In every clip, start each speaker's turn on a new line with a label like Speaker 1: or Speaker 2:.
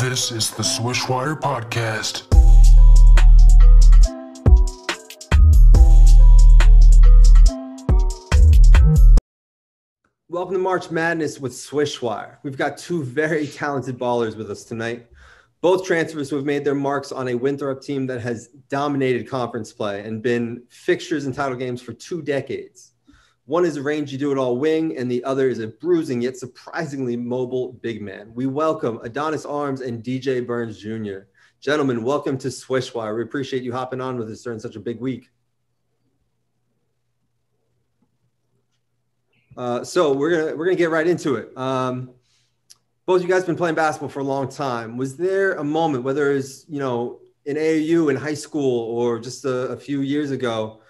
Speaker 1: This is the Swishwire Podcast.
Speaker 2: Welcome to March Madness with Swishwire. We've got two very talented ballers with us tonight. Both transfers who have made their marks on a Winthrop team that has dominated conference play and been fixtures in title games for two decades. One is a rangy do it all wing, and the other is a bruising yet surprisingly mobile big man. We welcome Adonis Arms and DJ Burns Jr. Gentlemen, welcome to Swishwire. We appreciate you hopping on with us during such a big week. Uh, so we're gonna we're gonna get right into it. Um, both you guys have been playing basketball for a long time. Was there a moment, whether it was you know in AAU in high school or just a, a few years ago,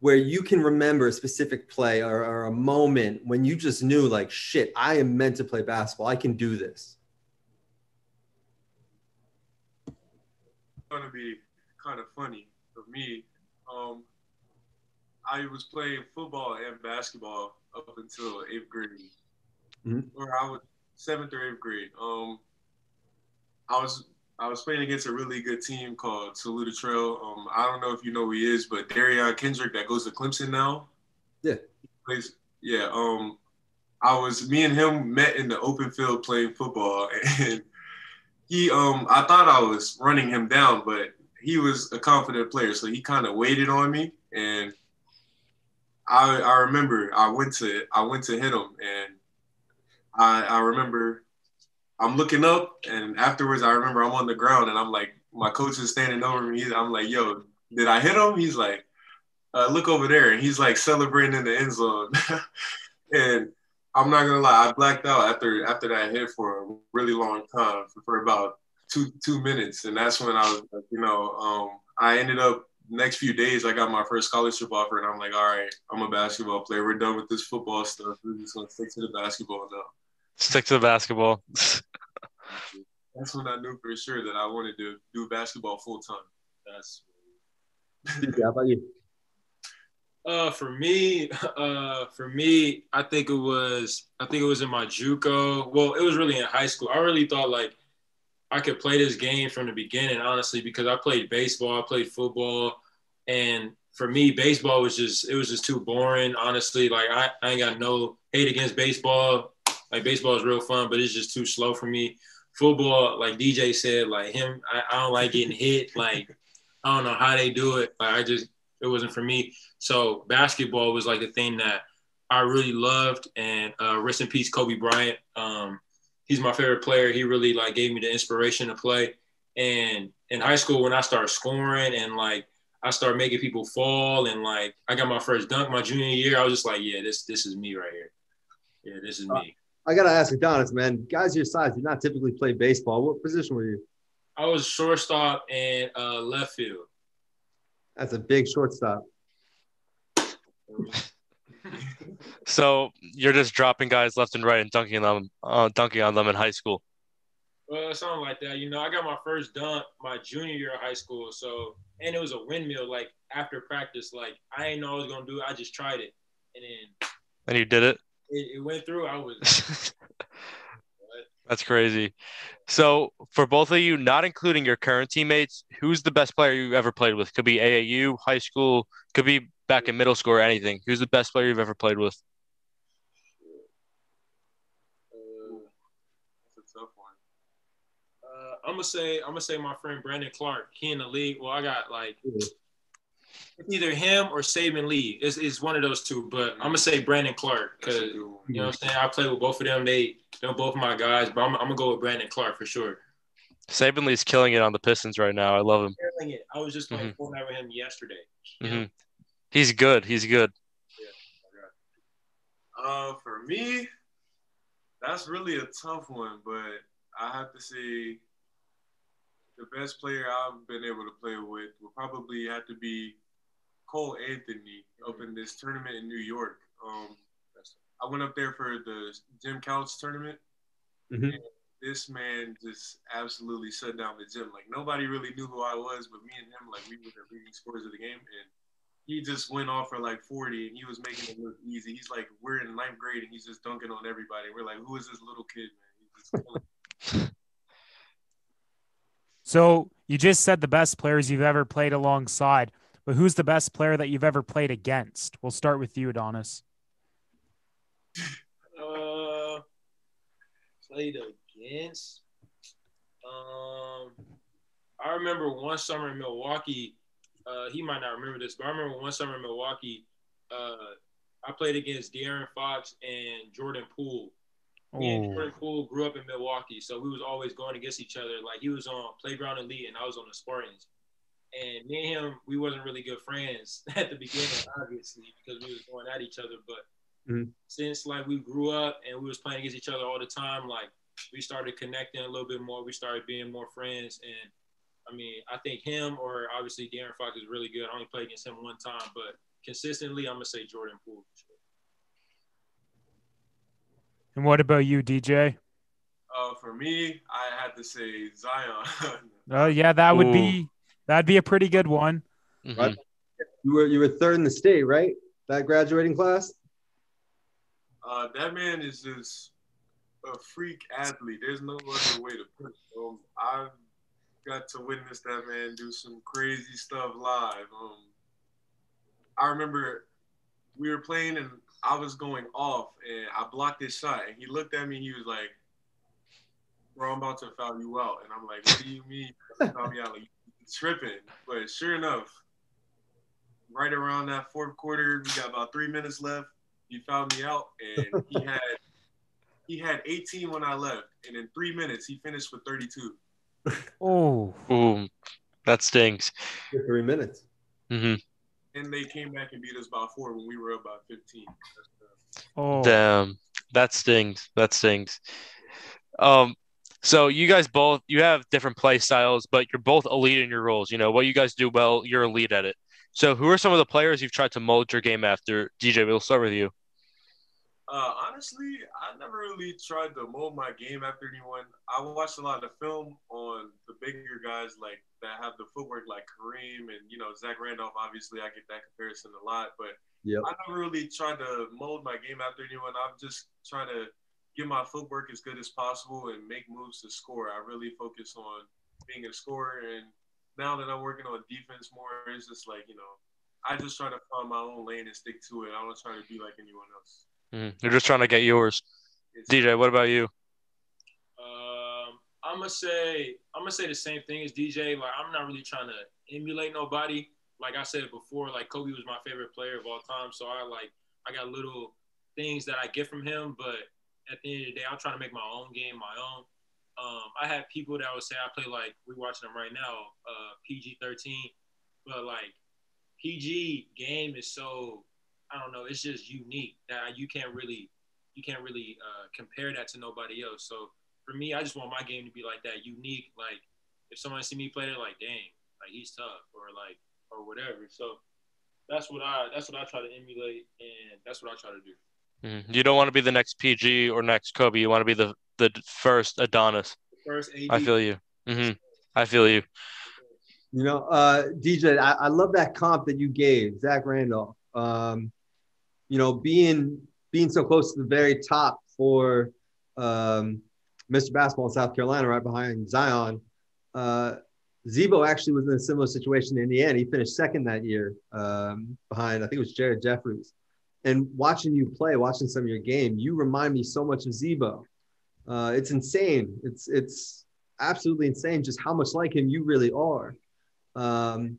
Speaker 2: where you can remember a specific play or, or, a moment when you just knew like shit, I am meant to play basketball. I can do this.
Speaker 3: Going to be kind of funny for me. Um, I was playing football and basketball up until eighth grade, mm-hmm. or I was seventh or eighth grade. Um, I was I was playing against a really good team called Saluda Trail. Um, I don't know if you know who he is, but Derion Kendrick that goes to Clemson now.
Speaker 2: Yeah.
Speaker 3: Plays, yeah. Um, I was me and him met in the open field playing football, and he um I thought I was running him down, but he was a confident player, so he kind of waited on me, and I I remember I went to I went to hit him and I I remember I'm looking up and afterwards I remember I'm on the ground and I'm like my coach is standing over me. I'm like, yo, did I hit him? He's like, uh, look over there. And he's like celebrating in the end zone. and I'm not gonna lie, I blacked out after after that hit for a really long time, for, about two two minutes. And that's when I was you know, um, I ended up next few days, I got my first scholarship offer, and I'm like, all right, I'm a basketball player. We're done with this football stuff. We're just gonna stick to the basketball now.
Speaker 4: Stick to the basketball.
Speaker 3: That's when I knew for sure that I wanted to do basketball full time. That's.
Speaker 2: yeah, how about you?
Speaker 5: Uh, for me, uh, for me, I think it was, I think it was in my JUCO. Well, it was really in high school. I really thought like I could play this game from the beginning, honestly, because I played baseball, I played football, and for me, baseball was just it was just too boring. Honestly, like I, I ain't got no hate against baseball. Like baseball is real fun, but it's just too slow for me. Football, like DJ said, like him, I, I don't like getting hit. Like I don't know how they do it. Like I just it wasn't for me. So basketball was like the thing that I really loved. And uh, rest in peace, Kobe Bryant. Um, he's my favorite player. He really like gave me the inspiration to play. And in high school, when I started scoring and like I started making people fall, and like I got my first dunk my junior year, I was just like, yeah, this this is me right here. Yeah, this is me.
Speaker 2: I gotta ask Adonis, man. Guys your size do not typically play baseball. What position were you?
Speaker 5: I was shortstop and uh, left field.
Speaker 2: That's a big shortstop.
Speaker 4: So you're just dropping guys left and right and dunking on them, uh, dunking on them in high school.
Speaker 5: Well, something like that. You know, I got my first dunk my junior year of high school. So, and it was a windmill. Like after practice, like I didn't know I was gonna do it. I just tried it, and then.
Speaker 4: And you did it.
Speaker 5: It, it went through. I was.
Speaker 4: That's crazy. So, for both of you, not including your current teammates, who's the best player you've ever played with? Could be AAU, high school, could be back in middle school or anything. Who's the best player you've ever played with? Uh, that's a tough one.
Speaker 5: Uh, I'm gonna say I'm gonna say my friend Brandon Clarke. He in the league. Well, I got like mm-hmm. It's either him or Saben Lee. It's, it's one of those two. But I'm gonna say Brandon Clarke because you know what I'm saying. I play with both of them. They they're both my guys. But I'm, I'm gonna go with Brandon Clarke for sure.
Speaker 4: Saben Lee's killing it on the Pistons right now. I love him.
Speaker 5: Killing it. I was just playing mm-hmm. with him yesterday.
Speaker 4: Mm-hmm. He's good. He's good.
Speaker 3: Yeah. Uh, for me, that's really a tough one, but I have to say the best player I've been able to play with will probably have to be Cole Anthony up in this tournament in New York. Um, I went up there for the Jim Couch tournament. Mm-hmm. this man just absolutely shut down the gym. Like nobody really knew who I was, but me and him, like we were the leading scorers of the game, and he just went off for like 40, and he was making it look easy. He's like, we're in ninth grade, and he's just dunking on everybody. We're like, who is this little kid, man?
Speaker 6: So you just said the best players you've ever played alongside, but who's the best player that you've ever played against? We'll start with you, Adonis.
Speaker 5: Uh, played against. Um, I remember one summer in Milwaukee. Uh, he might not remember this, but I remember one summer in Milwaukee. Uh, I played against De'Aaron Fox and Jordan Poole. Me and Jordan Poole grew up in Milwaukee, so we was always going against each other. Like he was on Playground Elite, and I was on the Spartans. And me and him, we wasn't really good friends at the beginning, obviously, because we was going at each other. But
Speaker 2: Mhm.
Speaker 5: since like we grew up and we was playing against each other all the time, like we started connecting a little bit more. We started being more friends. And I mean, I think him or obviously De'Aaron Fox is really good. I only played against him one time, but consistently, I'm gonna say Jordan Poole. For sure.
Speaker 6: and what about you, DJ?
Speaker 3: Uh, for me, I had to say Zion.
Speaker 6: Oh, yeah, that would
Speaker 4: Ooh.
Speaker 6: be that'd be a pretty good one.
Speaker 4: Mhm.
Speaker 2: You were you were third in the state, right? That graduating class.
Speaker 3: uh, that man is just a freak athlete. There's no other way to put it. Um, I've got to witness that man do some crazy stuff live. Um, I remember we were playing and I was going off and I blocked his shot and he looked at me and he was like, "Bro, I'm about to foul you out." And I'm like, "What do you mean foul me out? Like, tripping?" But sure enough, right around that fourth quarter, we got about three minutes left. He fouled me out and he had he had 18 when I left, and in three minutes he finished with 32.
Speaker 6: Oh,
Speaker 4: Ooh, that stings.
Speaker 2: For three minutes.
Speaker 4: hmm
Speaker 3: And they came back and beat us by four when we were up by 15.
Speaker 6: oh,
Speaker 4: Damn, that stings. That stings. Um, so you guys both you have different play styles, but you're both elite in your roles. You know what you guys do well. You're elite at it. So who are some of the players you've tried to mold your game after? DJ, we'll start with you.
Speaker 3: Uh, honestly, I never really tried to mold my game after anyone. I watched a lot of film on the bigger guys like that have the footwork like Kareem and you know Zach Randolph. Obviously, I get that comparison a lot, but
Speaker 2: Yep.
Speaker 3: I never really tried to mold my game after anyone. I'm just trying to get my footwork as good as possible and make moves to score. I really focus on being a scorer, and now that I'm working on defense more, it's just like you know, I just try to find my own lane and stick to it. I don't try to be like anyone else.
Speaker 4: Mhm. You're just trying to get yours. DJ, what about you?
Speaker 5: Um, I'm gonna say I'm gonna say the same thing as DJ. Like I'm not really trying to emulate nobody. Like I said before, like Kobe was my favorite player of all time. So I like I got little things that I get from him, but at the end of the day, I'm trying to make my own game my own. Um, I have people that would say I play like we're watching them right now, uh, PG-13, but like PG game is so I don't know, it's just unique that you can't really you can't really uh, compare that to nobody else. So for me, I just want my game to be like that, unique. Like if someone see me play, they're like, dang, like he's tough, or like or whatever. So that's what I that's what I try to emulate, and that's what I try to do.
Speaker 4: Mhm. You don't want to be the next PG or next Kobe. You want to be the the first Adonis.
Speaker 5: First AD.
Speaker 4: I feel you. hmm I feel you.
Speaker 2: You know, uh, DJ, I, I love that comp that you gave Zach Randolph. Um, you know, being being so close to the very top for um, Mr. Basketball in South Carolina, right behind Zion. Uh, Z-Bo actually was in a similar situation in Indiana. He finished second that year um, behind, I think it was Jared Jeffries. And watching you play, watching some of your game, you remind me so much of Z-Bo. Uh, it's insane. It's it's absolutely insane just how much like him you really are. Um,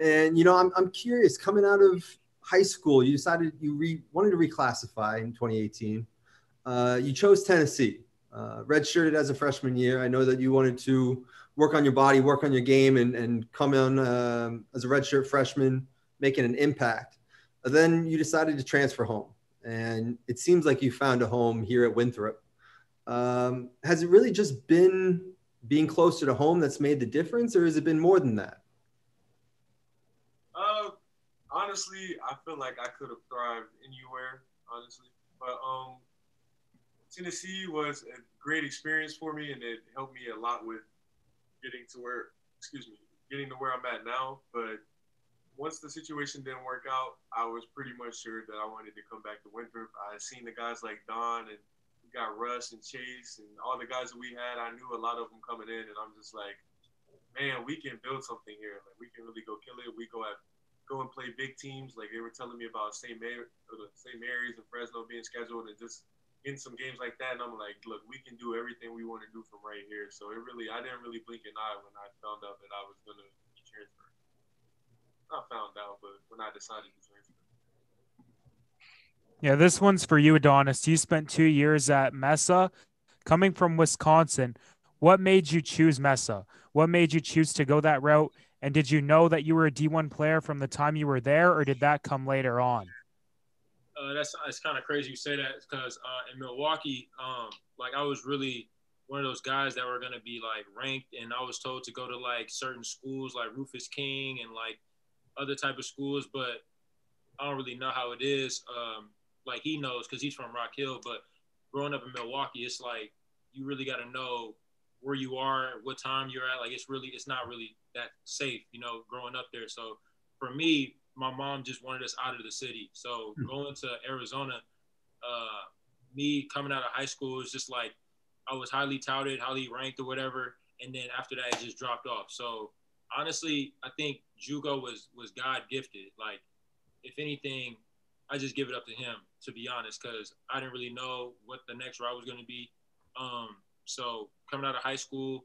Speaker 2: and you know, I'm I'm curious. Coming out of high school, you decided you re, wanted to reclassify in 2018. Uh, you chose Tennessee. Uh, redshirted as a freshman year. I know that you wanted to work on your body, work on your game, and and come in um, as a redshirt freshman, making an impact. But then you decided to transfer home, and it seems like you found a home here at Winthrop. Um, has it really just been being closer to home that's made the difference, or has it been more than that?
Speaker 3: Honestly, I feel like I could have thrived anywhere, honestly. But um, Tennessee was a great experience for me, and it helped me a lot with getting to where, excuse me, getting to where I'm at now. But once the situation didn't work out, I was pretty much sure that I wanted to come back to Winthrop. I seen the guys like Don and we got Russ and Chase and all the guys that we had. I knew a lot of them coming in, and I'm just like, man, we can build something here. Like we can really go kill it. We go at go and play big teams. Like they were telling me about St. Mary, St. Mary's and Fresno being scheduled, and just in some games like that. And I'm like, look, we can do everything we want to do from right here. So it really, I didn't really blink an eye when I found out that I was gonna be transferred. Not found out, but when I decided to transfer.
Speaker 6: Yeah, this one's for you, Adonis. You spent two years at Mesa. Coming from Wisconsin, what made you choose Mesa? What made you choose to go that route? And did you know that you were a D1 player from the time you were there, or did that come later on?
Speaker 5: Uh, that's it's kind of crazy you say that because uh, in Milwaukee, um, like I was really one of those guys that were gonna be like ranked, and I was told to go to like certain schools like Rufus King and like other type of schools, but I don't really know how it is. Um, like he knows because he's from Rock Hill, but growing up in Milwaukee, it's like you really got to know where you are, what time you're at. Like it's really, it's not really that safe, you know, growing up there. So for me, my mom just wanted us out of the city. So hmm. going to Arizona, uh, me coming out of high school was just like I was highly touted, highly ranked or whatever, and then after that it just dropped off. So honestly, I think JUCO was was God gifted. Like if anything, I just give it up to him to be honest, because I didn't really know what the next route was going to be. Um, so coming out of high school,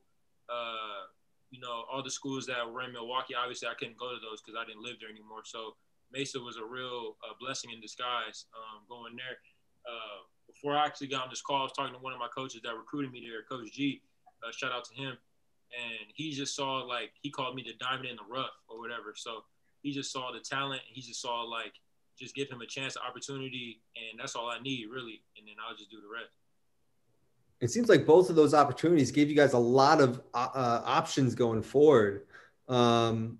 Speaker 5: uh, you know, all the schools that were in Milwaukee, obviously I couldn't go to those because I didn't live there anymore. So Mesa was a real uh, blessing in disguise um, going there. Uh, before I actually got on this call, I was talking to one of my coaches that recruited me there, Coach G. Uh, shout out to him. And he just saw like he called me the diamond in the rough or whatever. So he just saw the talent. He just saw like just give him a chance, opportunity, and that's all I need really. And then I'll just do the rest
Speaker 2: it seems like both of those opportunities gave you guys a lot of uh, uh, options going forward. Um,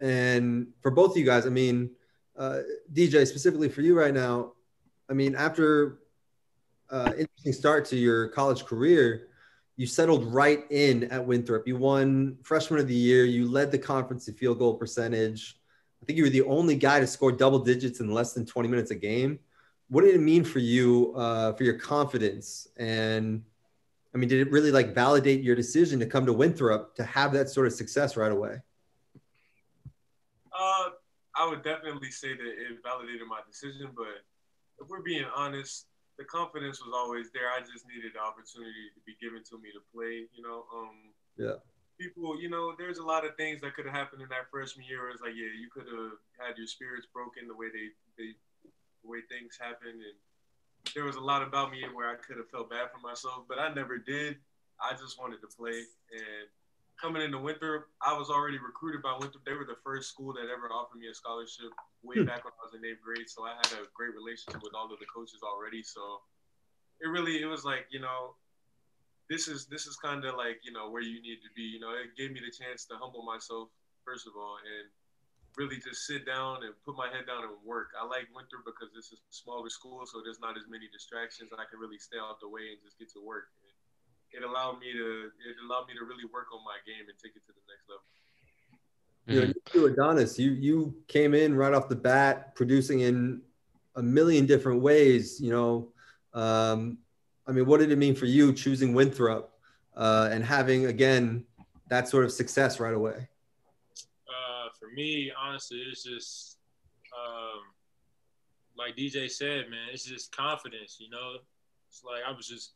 Speaker 2: and for both of you guys, I mean, uh, DJ, specifically for you right now, I mean, after uh, interesting start to your college career, you settled right in at Winthrop. You won freshman of the year. You led the conference in field goal percentage. I think you were the only guy to score double digits in less than 20 minutes a game. What did it mean for you, uh, for your confidence and I mean, did it really like validate your decision to come to Winthrop to have that sort of success right away?
Speaker 3: Uh, I would definitely say that it validated my decision, but if we're being honest, the confidence was always there. I just needed the opportunity to be given to me to play. You know, um,
Speaker 2: yeah.
Speaker 3: People, you know, there's a lot of things that could have happened in that freshman year. It's like, yeah, you could have had your spirits broken the way they, they, the way things happen, and there was a lot about me where I could have felt bad for myself, but I never did. I just wanted to play. And coming into Winthrop, I was already recruited by Winthrop. They were the first school that ever offered me a scholarship way hmm. back when I was in eighth grade. So I had a great relationship with all of the coaches already. So it really, it was like, you know, this is this is kind of like you know where you need to be. You know, it gave me the chance to humble myself first of all, and really just sit down and put my head down and work. I like Winthrop because this is a smaller school, so there's not as many distractions. I can really stay out the way and just get to work. And it allowed me to it allowed me to really work on my game and take it to the next level.
Speaker 2: You know, you Adonis, you you came in right off the bat, producing in a million different ways. You know, um, I mean, what did it mean for you choosing Winthrop uh, and having again that sort of success right away?
Speaker 5: Me, honestly, it's just um, like DJ said, man. It's just confidence, you know. It's like I was just,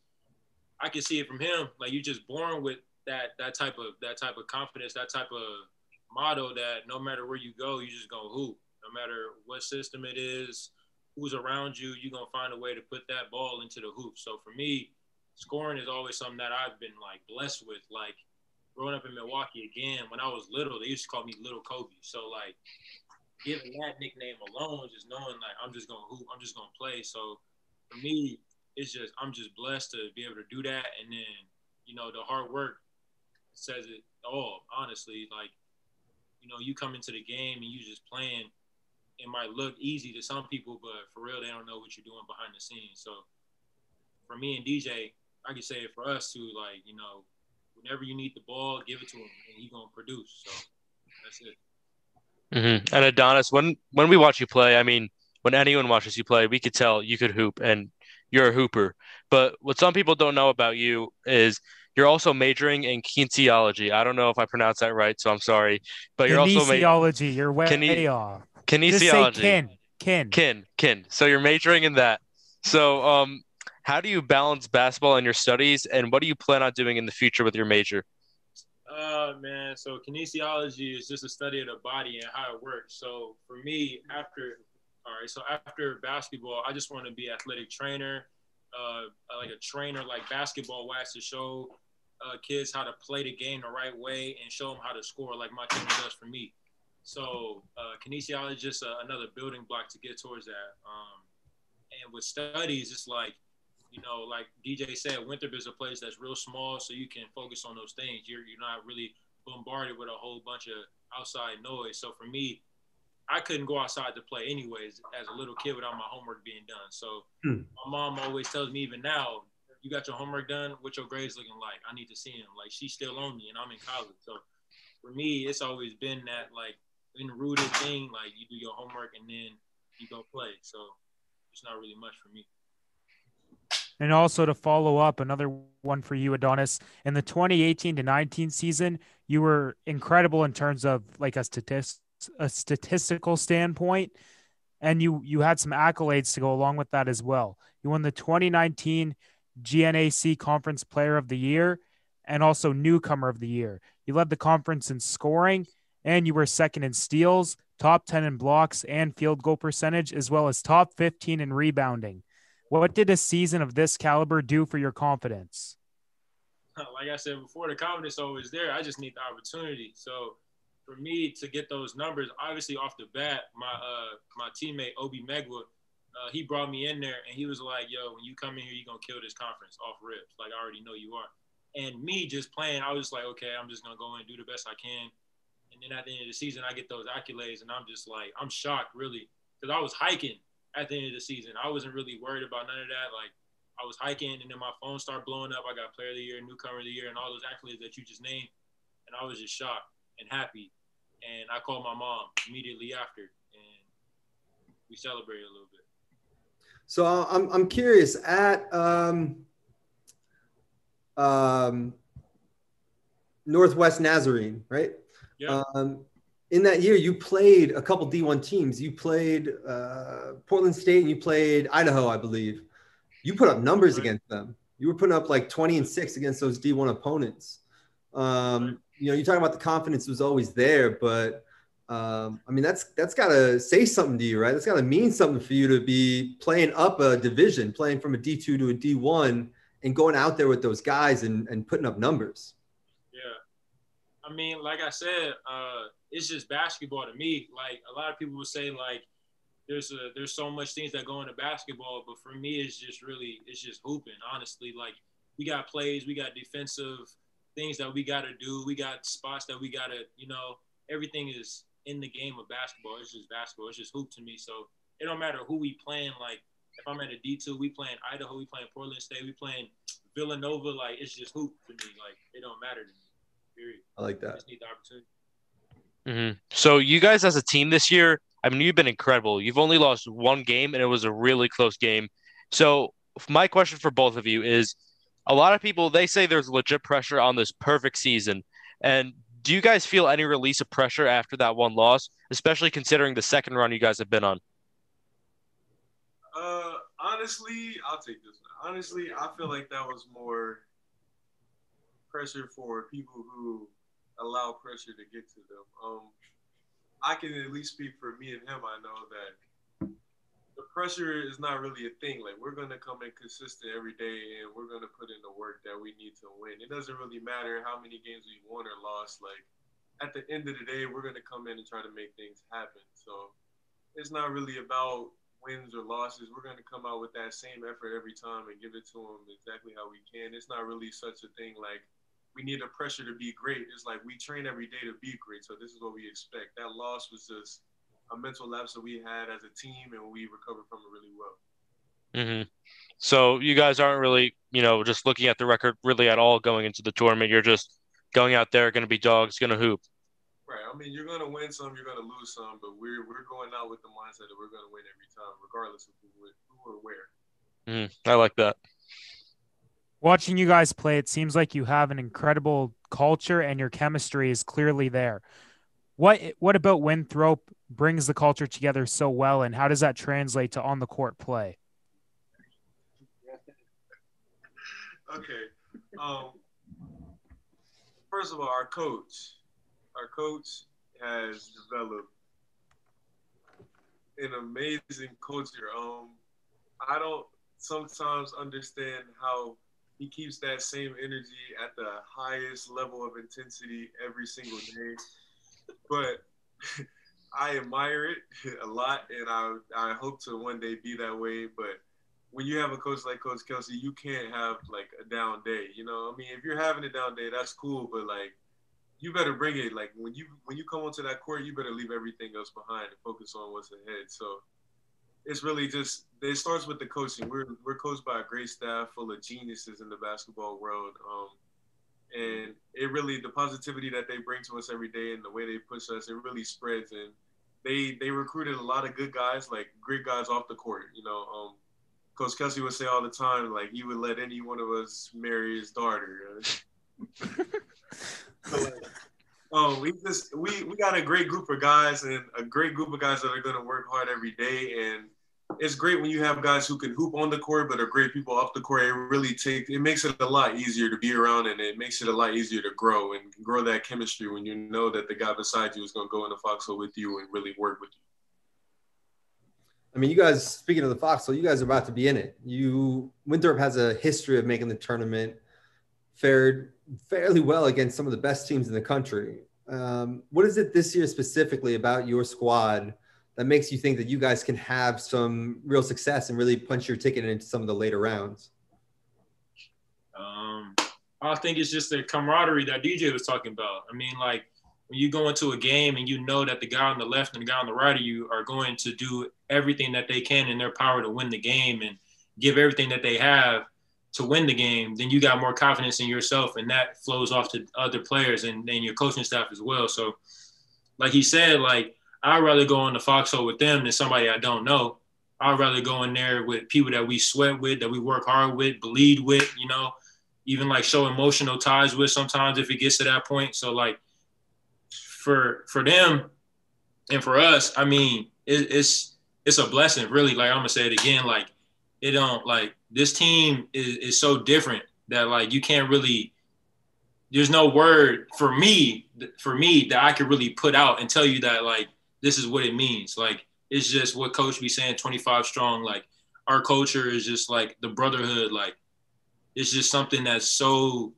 Speaker 5: I can see it from him. Like you're just born with that that type of that type of confidence, that type of motto that no matter where you go, you just gonna hoop. No matter what system it is, who's around you, you're gonna find a way to put that ball into the hoop. So for me, scoring is always something that I've been like blessed with. Like growing up in Milwaukee again, when I was little, they used to call me Little Kobe. So like, given that nickname alone, just knowing like I'm just gonna hoop, I'm just gonna play. So for me, it's just I'm just blessed to be able to do that, and then you know the hard work says it all. Honestly, like you know, you come into the game and you just playing. It might look easy to some people, but for real, they don't know what you're doing behind the scenes. So for me and DJ, I can say it for us too. Like you know, whenever you need the ball, give it to him, and he's gonna produce. So that's it.
Speaker 4: Mm-hmm. And Adonis, when when we watch you play, I mean, when anyone watches you play, we could tell you could hoop, and you're a hooper. But what some people don't know about you is you're also majoring in kinesiology. I don't know if I pronounced that right, so I'm sorry. But you're also ma-
Speaker 6: kinesiology. You're way
Speaker 4: Kine-
Speaker 6: off. Just say
Speaker 4: kinesiology.
Speaker 6: kin. Kin.
Speaker 4: Kin, kin. So you're majoring in that. So um, how do you balance basketball and your studies, and what do you plan on doing in the future with your major?
Speaker 5: Uh, man. So kinesiology is just a study of the body and how it works. So for me, after, all right, so after basketball, I just want to be athletic trainer, uh, like a trainer like basketball wise to show uh, kids how to play the game the right way and show them how to score like my team does for me. So uh, kinesiology is just another building block to get towards that. Um, and with studies, it's like you know, like DJ said, Winthrop is a place that's real small, so you can focus on those things. You're you're not really bombarded with a whole bunch of outside noise. So for me, I couldn't go outside to play anyways as a little kid without my homework being done. So
Speaker 2: Hmm.
Speaker 5: my mom always tells me even now, you got your homework done, what your grades looking like? I need to see them. Like she's still on me and I'm in college. So for me, it's always been that like enrooted thing, like you do your homework and then you go play. So it's not really much for me.
Speaker 6: And also to follow up, another one for you, Adonis. In the 2018 to 19 season, you were incredible in terms of like a statis- a statistical standpoint, and you you had some accolades to go along with that as well. You won the 2019 GNAC Conference Player of the Year and also Newcomer of the Year. You led the conference in scoring, and you were second in steals, top 10 in blocks and field goal percentage, as well as top 15 in rebounding. What did a season of this caliber do for your confidence?
Speaker 5: like I said before, the confidence always there. I just need the opportunity. So for me to get those numbers, obviously off the bat, my uh my teammate Obi Megwa, uh, he brought me in there and he was like, "Yo, when you come in here, you're gonna kill this conference off rips. Like I already know you are." And me just playing, I was like, "Okay, I'm just gonna go in and do the best I can." And then at the end of the season, I get those accolades, and I'm just like, I'm shocked, really, because I was hiking at the end of the season. I wasn't really worried about none of that. Like I was hiking, and then my phone started blowing up. I got Player of the Year, Newcomer of the Year, and all those accolades that you just named, and I was just shocked and happy. And I called my mom immediately after, and we celebrated a little bit.
Speaker 2: So uh, I'm I'm curious at um, um, Northwest Nazarene, right?
Speaker 5: Yeah.
Speaker 2: Um, in that year, you played a couple D1 teams. You played uh, Portland State and you played Idaho, I believe. You put up numbers
Speaker 5: Right.
Speaker 2: against them. You were putting up like 20 and six against those D1 opponents. Um,
Speaker 5: Right.
Speaker 2: You know, you're talking about the confidence was always there, but um, I mean, that's that's got to say something to you, right? That's got to mean something for you to be playing up a division, playing from a D2 to a D1, and going out there with those guys and, and putting up numbers.
Speaker 5: Yeah. I mean, like I said, uh, it's just basketball to me. Like a lot of people would say, like there's a there's so much things that go into basketball, but for me, it's just really it's just hooping. Honestly, like we got plays, we got defensive things that we got to do, we got spots that we got to, you know, everything is in the game of basketball. It's just basketball. It's just hoop to me. So it don't matter who we playing. Like if I'm at a D two, we playing Idaho, we playing Portland State, we playing Villanova. Like it's just hoop to me. Like it don't matter to me. Period.
Speaker 2: I like
Speaker 5: I
Speaker 2: that.
Speaker 5: just need the opportunity.
Speaker 4: Hmm So you guys as a team this year, I mean, you've been incredible. You've only lost one game, and it was a really close game. So my question for both of you is: a lot of people they say there's legit pressure on this perfect season, and do you guys feel any release of pressure after that one loss, especially considering the second run you guys have been on?
Speaker 3: Uh, honestly, I'll take this one. Honestly, I feel like that was more pressure for people who allow pressure to get to them. Um, I can at least speak for me and him. I know that the pressure is not really a thing. Like we're gonna come in consistent every day, and we're gonna put in the work that we need to win. It doesn't really matter how many games we won or lost. Like at the end of the day, we're gonna come in and try to make things happen. So it's not really about wins or losses. We're going to come out with that same effort every time and give it to them exactly how we can. It's not really such a thing like we need the pressure to be great. It's like we train every day to be great. So this is what we expect. That loss was just a mental lapse that we had as a team, and we recovered from it really well.
Speaker 4: hmm So you guys aren't really, you know, just looking at the record really at all going into the tournament. You're just going out there, going to be dogs, going to hoop.
Speaker 3: Right. I mean, you're going to win some, you're going to lose some, but we're we're going out with the mindset that we're going to win every time, regardless of who, who or where.
Speaker 4: Mhm. I like that.
Speaker 6: Watching you guys play, it seems like you have an incredible culture and your chemistry is clearly there. What what about Winthrop brings the culture together so well and how does that translate to on the court play?
Speaker 3: okay. Um, first of all, our coach, our coach has developed an amazing culture. Um, I don't sometimes understand how he keeps that same energy at the highest level of intensity every single day. But I admire it a lot, and I I hope to one day be that way. But when you have a coach like Coach Kelsey, you can't have like a down day. You know, I mean, if you're having a down day, that's cool, but like you better bring it. Like when you when you come onto that court, you better leave everything else behind and focus on what's ahead. So it's really just it starts with the coaching. We're we're coached by a great staff full of geniuses in the basketball world. Um, and it really the positivity that they bring to us every day and the way they push us, it really spreads. And they they recruited a lot of good guys, like great guys off the court. You know, um, Coach Kelsey would say all the time, like he would let any one of us marry his daughter. oh, we just we we got a great group of guys and a great group of guys that are going to work hard every day. And it's great when you have guys who can hoop on the court, but are great people off the court. It really takes it makes it a lot easier to be around, and it makes it a lot easier to grow and grow that chemistry when you know that the guy beside you is going to go in the foxhole with you and really work with you.
Speaker 2: I mean, you guys, speaking of the Foxhole, you guys are about to be in it. You Winthrop has a history of making the tournament, fared fairly well against some of the best teams in the country. Um, what is it this year specifically about your squad that makes you think that you guys can have some real success and really punch your ticket into some of the later rounds?
Speaker 5: Um, I think it's just the camaraderie that DJ was talking about. I mean, like when you go into a game and you know that the guy on the left and the guy on the right of you are going to do everything that they can in their power to win the game and give everything that they have to win the game, then you got more confidence in yourself, and that flows off to other players and, and your coaching staff as well. So, like he said, like I'd rather go on the foxhole with them than somebody I don't know. I'd rather go in there with people that we sweat with, that we work hard with, bleed with, you know, even like show emotional ties with sometimes if it gets to that point. So like for for them and for us, I mean, it, it's it's a blessing, really. Like I'm gonna say it again, like it don't like this team is, is so different that like you can't really there's no word for me for me that I could really put out and tell you that like this is what it means. Like it's just what coach be saying 25 strong. Like our culture is just like the brotherhood. Like it's just something that's so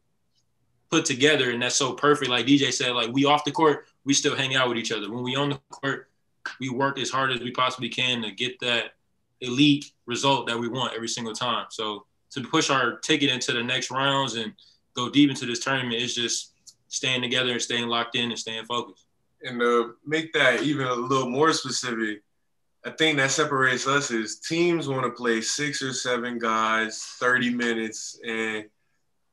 Speaker 5: put together and that's so perfect. Like DJ said, like we off the court, we still hang out with each other. When we on the court, we work as hard as we possibly can to get that elite result that we want every single time. So to push our ticket into the next rounds and go deep into this tournament is just staying together and staying locked in and staying focused.
Speaker 3: And to make that even a little more specific, a thing that separates us is teams want to play six or seven guys, 30 minutes, and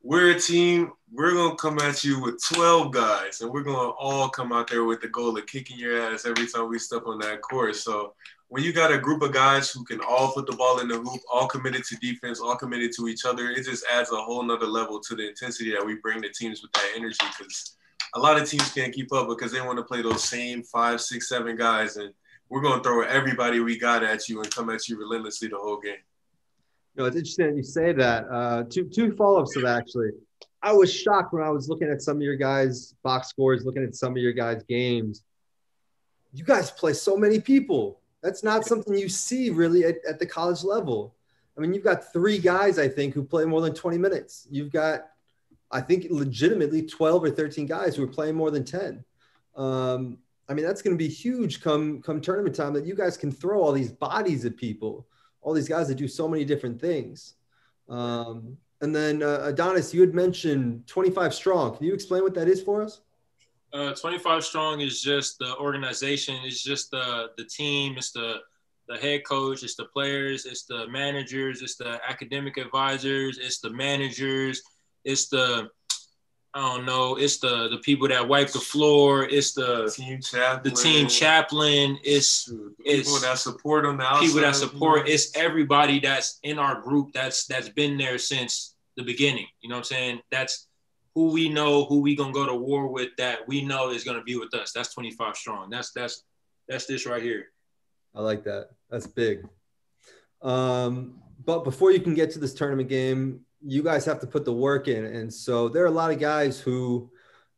Speaker 3: we're a team, we're gonna come at you with 12 guys, and we're gonna all come out there with the goal of kicking your ass every time we step on that court. So when you got a group of guys who can all put the ball in the hoop, all committed to defense, all committed to each other, it just adds a whole nother level to the intensity that we bring to teams with that energy. Because a lot of teams can't keep up because they want to play those same five, six, seven guys, and we're gonna throw everybody we got at you and come at you relentlessly the whole game.
Speaker 2: You know, it's interesting that you say that. Uh, two two follow ups to that actually. I was shocked when I was looking at some of your guys' box scores, looking at some of your guys' games. You guys play so many people. That's not something you see really at, at the college level. I mean, you've got three guys, I think, who play more than 20 minutes. You've got, I think, legitimately 12 or 13 guys who are playing more than 10. Um, I mean, that's going to be huge come come tournament time that you guys can throw all these bodies at people all these guys that do so many different things. Um, and then uh, Adonis, you had mentioned 25 strong. Can you explain what that is for us?
Speaker 5: Uh, 25 strong is just the organization. It's just the the team. It's the the head coach. It's the players. It's the managers. It's the academic advisors. It's the managers. It's the I don't know. It's the the people that wipe the floor. It's the
Speaker 3: team chaplain.
Speaker 5: The team chaplain. It's
Speaker 3: it's people that support on the outside.
Speaker 5: People that support. It's everybody that's in our group that's that's been there since the beginning. You know what I'm saying? That's who we know, who we gonna go to war with that we know is gonna be with us. That's 25 strong. That's that's that's this right here.
Speaker 2: I like that. That's big. Um, but before you can get to this tournament game, you guys have to put the work in. And so there are a lot of guys who,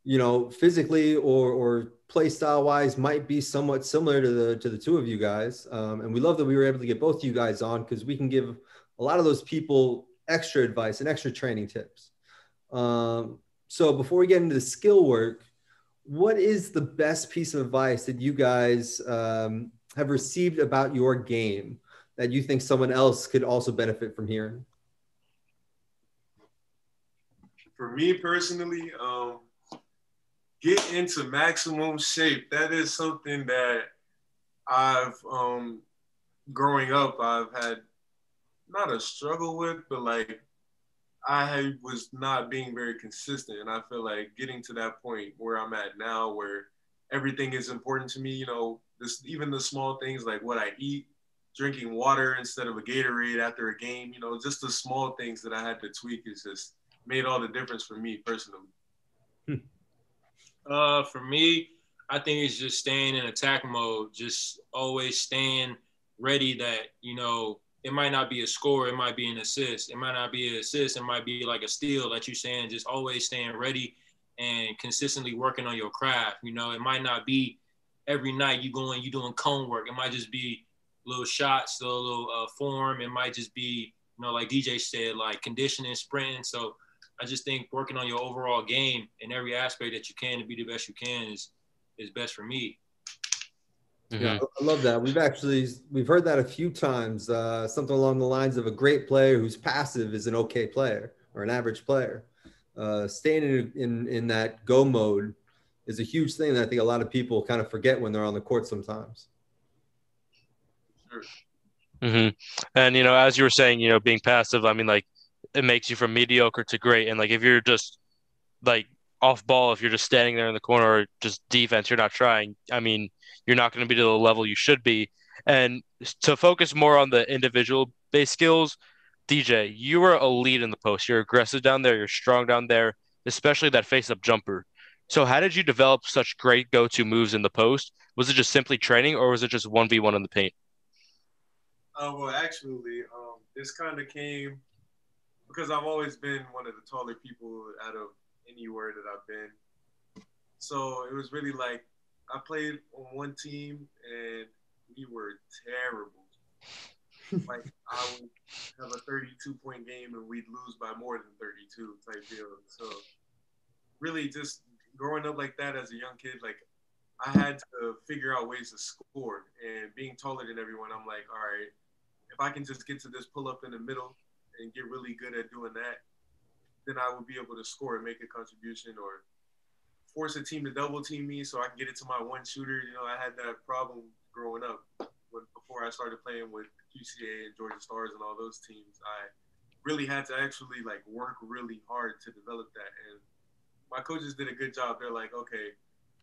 Speaker 2: you know, physically or or play style wise might be somewhat similar to the to the two of you guys. Um, and we love that we were able to get both of you guys on because we can give a lot of those people extra advice and extra training tips. Um, so before we get into the skill work, what is the best piece of advice that you guys um, have received about your game that you think someone else could also benefit from hearing?
Speaker 3: For me personally, um, get into maximum shape. That is something that I've um, growing up I've had not a struggle with, but like I was not being very consistent. And I feel like getting to that point where I'm at now, where everything is important to me, you know, this even the small things like what I eat, drinking water instead of a Gatorade after a game, you know, just the small things that I had to tweak is just made all the difference for me personally.
Speaker 5: Uh, for me, I think it's just staying in attack mode, just always staying ready that, you know, it might not be a score, it might be an assist. It might not be an assist, it might be like a steal that you're saying, just always staying ready and consistently working on your craft. You know, it might not be every night you going, you doing cone work. It might just be little shots, little, little uh, form. It might just be, you know, like DJ said, like conditioning, sprinting. So I just think working on your overall game in every aspect that you can to be the best you can is is best for me.
Speaker 2: Mm-hmm. Yeah, I love that. We've actually we've heard that a few times. Uh, something along the lines of a great player who's passive is an okay player or an average player. Uh, staying in, in in that go mode is a huge thing that I think a lot of people kind of forget when they're on the court sometimes.
Speaker 4: Mm-hmm. And you know, as you were saying, you know, being passive, I mean, like it makes you from mediocre to great. And like if you're just like off ball, if you're just standing there in the corner or just defense, you're not trying. I mean, you're not going to be to the level you should be. And to focus more on the individual based skills, DJ, you are elite in the post. You're aggressive down there. You're strong down there, especially that face up jumper. So, how did you develop such great go to moves in the post? Was it just simply training, or was it just one v one in the paint?
Speaker 3: Uh, well, actually, um, this kind of came because I've always been one of the taller people out of anywhere that I've been. So it was really like I played on one team and we were terrible. like I would have a 32 point game and we'd lose by more than 32 type deal. So really just growing up like that as a young kid, like I had to figure out ways to score and being taller than everyone, I'm like, all right, if I can just get to this pull up in the middle and get really good at doing that, then I would be able to score and make a contribution or force a team to double team me so I can get it to my one shooter. You know, I had that problem growing up when, before I started playing with QCA and Georgia Stars and all those teams. I really had to actually like work really hard to develop that. And my coaches did a good job. They're like, okay,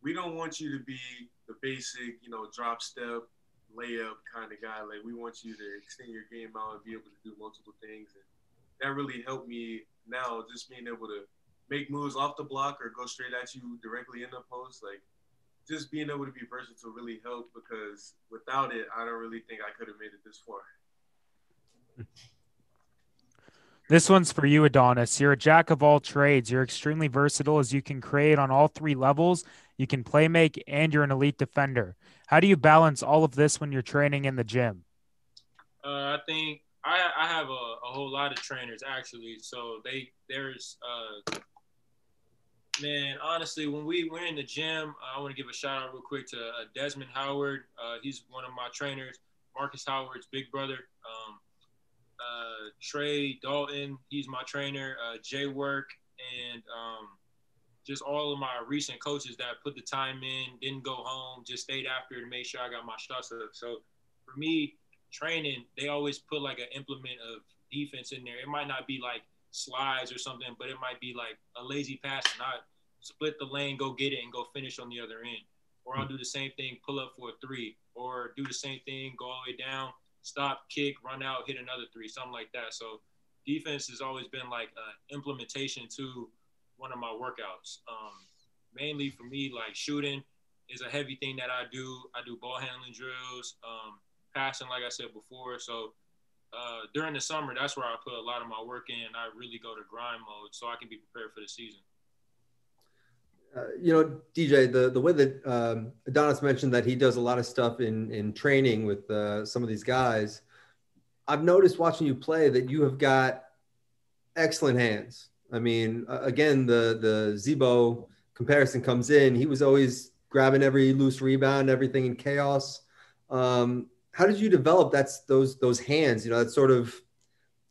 Speaker 3: we don't want you to be the basic, you know, drop step, layup kind of guy. Like we want you to extend your game out and be able to do multiple things. And that really helped me now, just being able to make moves off the block or go straight at you directly in the post. Like just being able to be versatile really helped because without it, I don't really think I could have made it this far.
Speaker 6: This one's for you, Adonis. You're a jack of all trades. You're extremely versatile as you can create on all three levels. You can play make and you're an elite defender. How do you balance all of this when you're training in the gym?
Speaker 5: Uh, I think I, I have a, a, whole lot of trainers actually. So they there's uh, man, honestly, when we were in the gym, I want to give a shout out real quick to uh, Desmond Howard. Uh, he's one of my trainers. Marcus Howard's big brother. Um, uh, Trey Dalton, he's my trainer. Uh, Jay Work and um, just all of my recent coaches that put the time in, didn't go home, just stayed after to make sure I got my shots up. So for me, training, they always put like an implement of defense in there. It might not be like slides or something, but it might be like a lazy pass and I split the lane, go get it, and go finish on the other end. Or I'll do the same thing, pull up for a three, or do the same thing, go all the way down, stop, kick, run out, hit another three, something like that. So defense has always been like an implementation to one of my workouts. Um, mainly for me, like shooting is a heavy thing that I do. I do ball handling drills, um, passing, like I said before. So uh, during the summer, that's where I put a lot of my work in. I really go to grind mode so I can be prepared for the season.
Speaker 2: Uh, you know, DJ, the, the way that um, Adonis mentioned that he does a lot of stuff in, in training with uh, some of these guys, I've noticed watching you play that you have got excellent hands. I mean, again, the the Z-Bo comparison comes in. He was always grabbing every loose rebound, everything in chaos. Um, how did you develop that's those those hands? You know, that sort of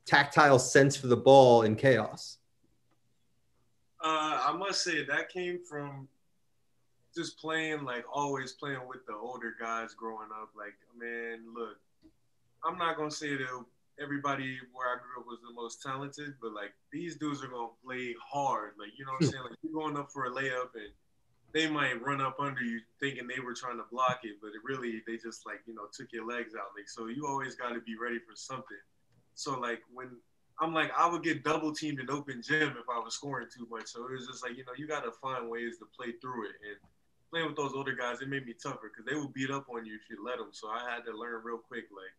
Speaker 2: tactile sense for the ball in chaos.
Speaker 3: Uh, I must say that came from just playing, like always playing with the older guys growing up. Like, man, look, I'm not gonna say that everybody where I grew up was the most talented, but like these dudes are gonna play hard. Like, you know what I'm hmm. saying? Like you're going up for a layup and they might run up under you thinking they were trying to block it, but it really they just like, you know, took your legs out. Like so you always gotta be ready for something. So like when I'm like, I would get double teamed in open gym if I was scoring too much. So it was just like, you know, you got to find ways to play through it. And playing with those older guys, it made me tougher because they would beat up on you if you let them. So I had to learn real quick, like,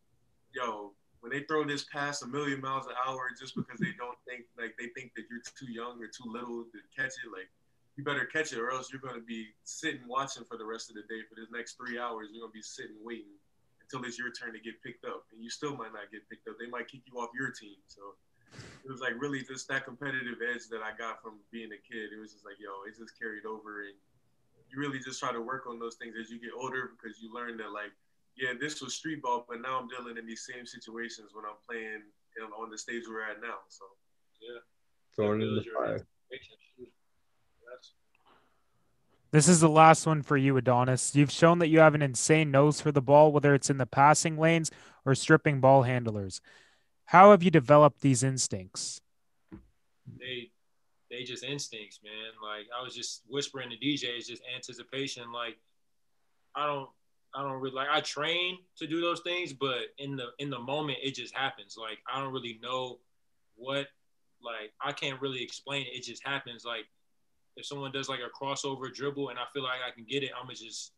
Speaker 3: yo, when they throw this pass a million miles an hour just because they don't think, like, they think that you're too young or too little to catch it, like, you better catch it or else you're going to be sitting watching for the rest of the day. For this next three hours, you're going to be sitting waiting until it's your turn to get picked up. And you still might not get picked up. They might kick you off your team. So, it was like really just that competitive edge that I got from being a kid. It was just like, yo, it just carried over, and you really just try to work on those things as you get older because you learn that like, yeah, this was street ball, but now I'm dealing in these same situations when I'm playing you know, on the stage we're at now. So, yeah,
Speaker 2: throwing in the fire.
Speaker 6: This is the last one for you, Adonis. You've shown that you have an insane nose for the ball, whether it's in the passing lanes or stripping ball handlers. How have you developed these instincts?
Speaker 5: They they just instincts, man. Like I was just whispering to DJ, it's just anticipation. Like I don't I don't really like I train to do those things, but in the in the moment it just happens. Like I don't really know what like I can't really explain it. It just happens. Like if someone does like a crossover dribble and I feel like I can get it, I'm gonna just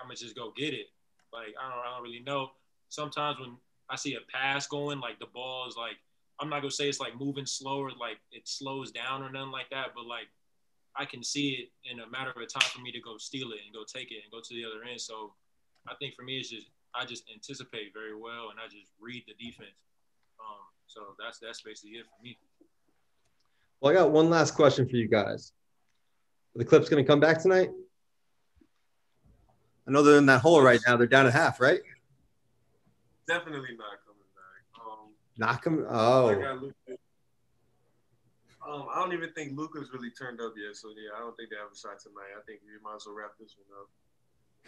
Speaker 5: I'm gonna just go get it. Like I don't I don't really know. Sometimes when I see a pass going, like the ball is like I'm not gonna say it's like moving slower, like it slows down or nothing like that, but like I can see it in a matter of time for me to go steal it and go take it and go to the other end. So I think for me, it's just I just anticipate very well and I just read the defense. Um, so that's that's basically it for me.
Speaker 2: Well, I got one last question for you guys. Are the Clips going to come back tonight? I know they're in that hole right now. They're down at half, right?
Speaker 3: definitely not coming back. Um,
Speaker 2: not coming. Oh.
Speaker 3: Um, I don't even think Luka's really turned up yet. So yeah, I don't think they have a shot tonight. I think we might as well wrap this one up.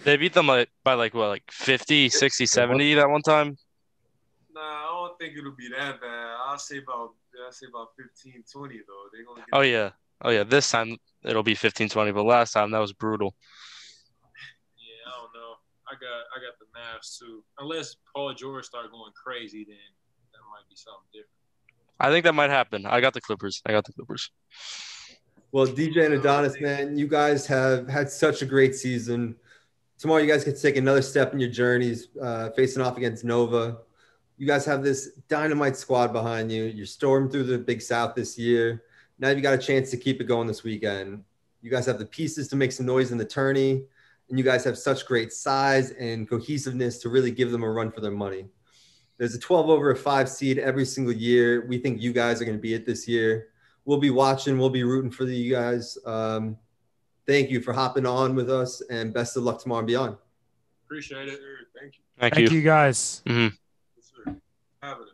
Speaker 4: They beat them like by like what, like 50, 60, 70 that one time?
Speaker 3: Nah, I don't think it'll be that bad. I'll say about I'll say about 15, 20 though. They're gonna
Speaker 4: Oh yeah. Oh yeah. This time it'll be 15, 20, but last time that was brutal.
Speaker 5: Yeah, I don't know. I got I got the Mavs too. Unless Paul George start going crazy, then that might be something different.
Speaker 4: I think that might happen. I got the Clippers. I got the Clippers.
Speaker 2: Well, DJ and Adonis, man, you guys have had such a great season. Tomorrow, you guys get to take another step in your journeys, uh, facing off against Nova. You guys have this dynamite squad behind you. You stormed through the Big South this year. Now you got a chance to keep it going this weekend. You guys have the pieces to make some noise in the tourney and you guys have such great size and cohesiveness to really give them a run for their money. There's a 12 over a five seed every single year. We think you guys are going to be it this year. We'll be watching. We'll be rooting for you guys. Um, thank you for hopping on with us, and best of luck tomorrow and beyond.
Speaker 5: Appreciate it.
Speaker 3: Thank you.
Speaker 4: Thank,
Speaker 6: Thank
Speaker 4: you.
Speaker 6: you, guys.
Speaker 4: Mhm.
Speaker 3: Yes, sir. Having it.